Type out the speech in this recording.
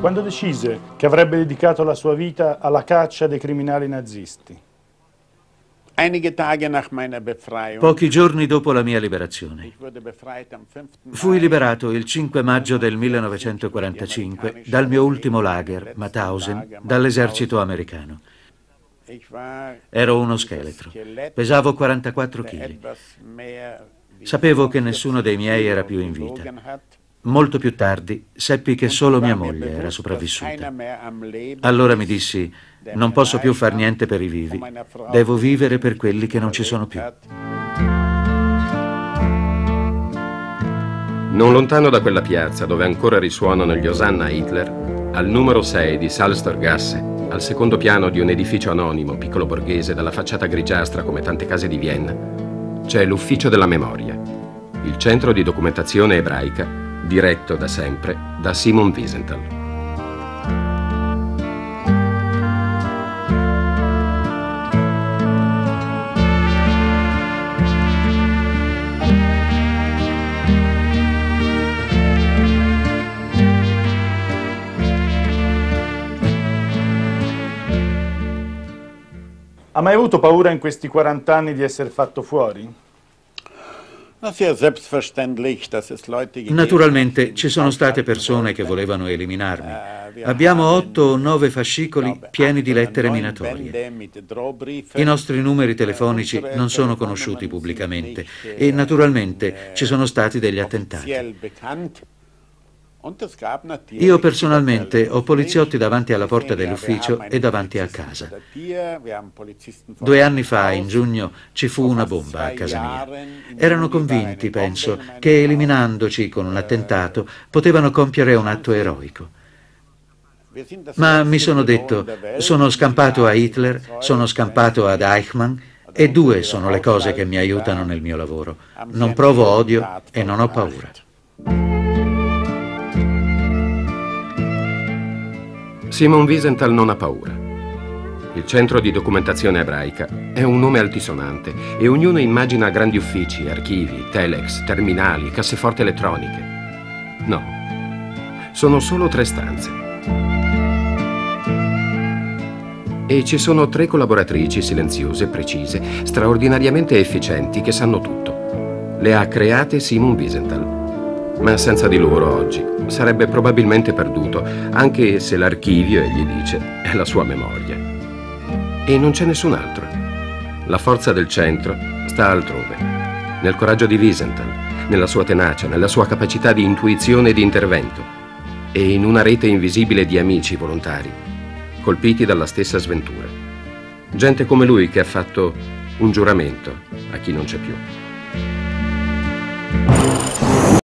Quando decise che avrebbe dedicato la sua vita alla caccia dei criminali nazisti? Pochi giorni dopo la mia liberazione. Fui liberato il 5 maggio del 1945 dal mio ultimo lager, Mauthausen, dall'esercito americano. Ero uno scheletro, pesavo 44 kg. Sapevo che nessuno dei miei era più in vita. Molto più tardi seppi che solo mia moglie era sopravvissuta. Allora mi dissi, non posso più far niente per i vivi, devo vivere per quelli che non ci sono più. Non lontano da quella piazza dove ancora risuonano gli Osanna Hitler, al numero 6 di Salztorgasse, al secondo piano di un edificio anonimo, piccolo borghese, dalla facciata grigiastra come tante case di Vienna, c'è l'Ufficio della Memoria, il centro di documentazione ebraica diretto da sempre da Simon Wiesenthal. Ha mai avuto paura in questi 40 anni di essere fatto fuori? Naturalmente ci sono state persone che volevano eliminarmi. Eh, Abbiamo otto o nove fascicoli pieni di lettere minatorie. I nostri numeri telefonici non sono conosciuti pubblicamente e naturalmente ci sono stati degli attentati. Io personalmente ho poliziotti davanti alla porta dell'ufficio e davanti a casa. Due anni fa, in giugno, ci fu una bomba a casa mia. Erano convinti, penso, che eliminandoci con un attentato potevano compiere un atto eroico. Ma mi sono detto, sono scampato a Hitler, sono scampato ad Eichmann e due sono le cose che mi aiutano nel mio lavoro. Non provo odio e non ho paura. Simon Wiesenthal non ha paura. Il centro di documentazione ebraica è un nome altisonante e ognuno immagina grandi uffici, archivi, telex, terminali, casseforti elettroniche. No, sono solo tre stanze. E ci sono tre collaboratrici silenziose, precise, straordinariamente efficienti che sanno tutto. Le ha create Simon Wiesenthal ma senza di loro oggi sarebbe probabilmente perduto, anche se l'archivio, egli dice, è la sua memoria. E non c'è nessun altro. La forza del centro sta altrove, nel coraggio di Wiesenthal, nella sua tenacia, nella sua capacità di intuizione e di intervento, e in una rete invisibile di amici volontari, colpiti dalla stessa sventura. Gente come lui che ha fatto un giuramento a chi non c'è più.